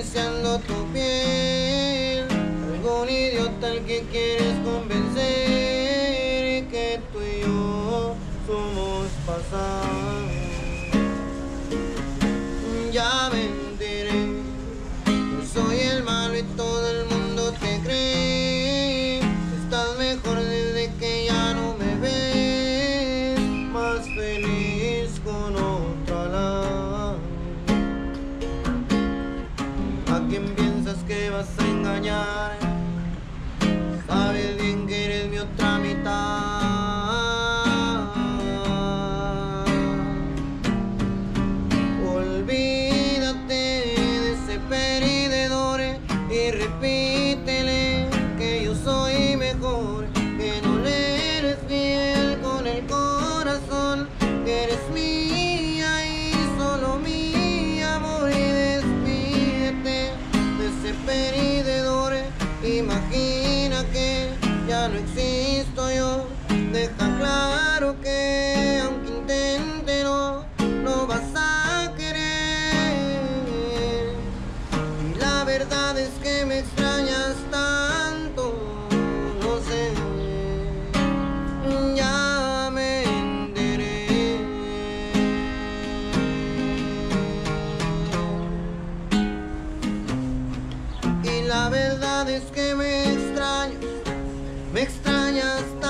acariciando tu piel. Algún idiota al que quieres convencer que tú y yo somos pasado. Ya me yo soy el malo y todo el mundo te cree. Estás mejor desde que ya no me ves, más feliz ¿A quién piensas que vas a engañar? Sabes bien que eres mi otra mitad. Olvídate de ese perdedor y repítele no existo yo, deja claro que aunque intente no, no vas a querer. Y la verdad es que me extrañas tanto, no sé, ya me enteré. Y la verdad es que me extrañas